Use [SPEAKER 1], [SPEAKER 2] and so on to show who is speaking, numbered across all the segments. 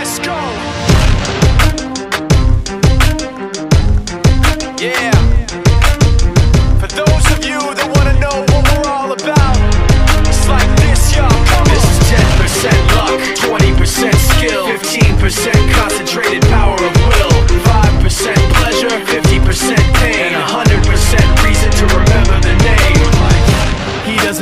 [SPEAKER 1] Let's go!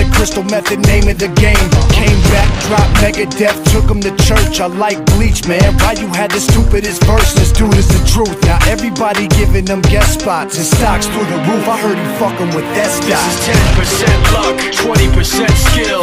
[SPEAKER 2] the crystal method, name of the game. Came back, dropped Megadef, took him to church. I like Bleach, man. Why you had the stupidest verse, this dude is the truth. Now everybody giving them guest spots and stocks through the roof. I heard he fucking with that
[SPEAKER 1] This is 10% luck, 20% skill,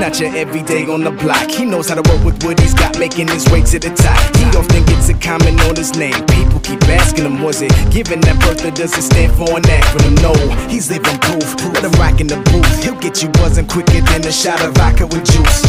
[SPEAKER 3] not your everyday on the block. He knows how to work with what he's got, making his way to the top. He often gets a comment on his name. People keep asking him, was it given that birth or does it stand for an acronym? No, he's living proof. Let him rock in the booth. He'll get you buzzing quicker than a shot of vodka with juice.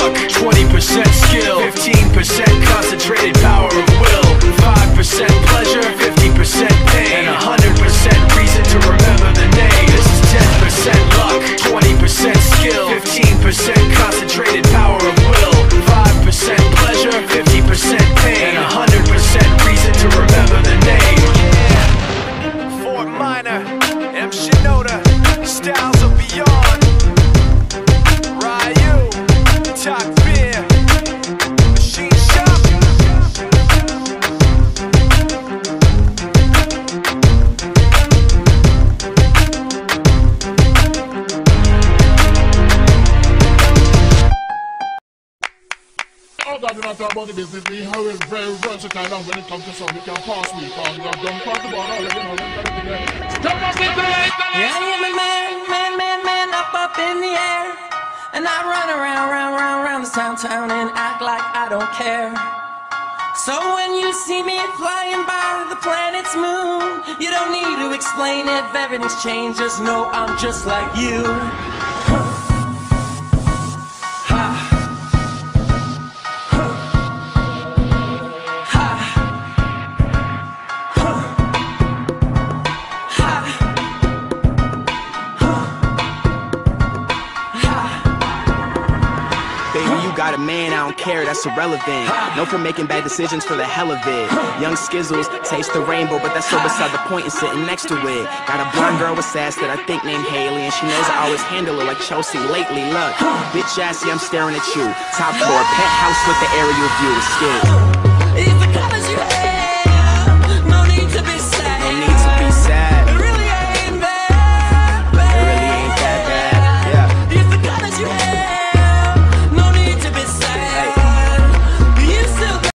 [SPEAKER 1] 20% skill, 15% concentrated power of will, 5% pleasure,
[SPEAKER 4] Talk
[SPEAKER 5] about the business. We have a very versatile and when it comes to song, we can pass can. We have done part about all of together. Step up into it!
[SPEAKER 6] Yeah, I am a man, man, man, man, up, up in the air. And I run around, round, round, round this town, town and act like I don't care. So when you see me flying by the planet's moon, you don't need to explain if everything's changed. Just know I'm just like you.
[SPEAKER 7] Got a man, I don't care, that's irrelevant. No for making bad decisions for the hell of it. Young Skizzles, taste the rainbow, but that's so beside the point. and sitting next to it. Got a blonde girl with sass that I think named Haley, and she knows I always handle her like Chelsea lately. Look, bitch assy, I'm staring at you. Top floor, penthouse with the aerial view, skid.